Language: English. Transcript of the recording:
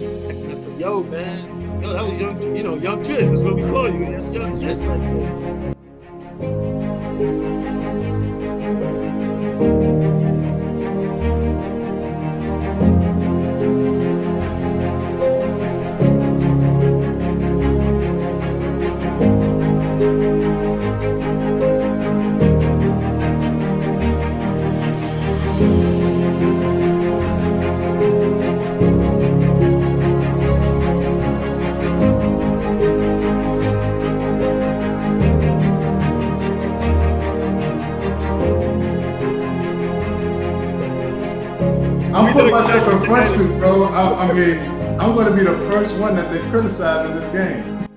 And I said, yo, man, yo, that was young, you know, young Trish. That's what we call you. That's young Trish right there. I'm putting myself in front of bro. I, I mean, I'm going to be the first one that they criticize in this game.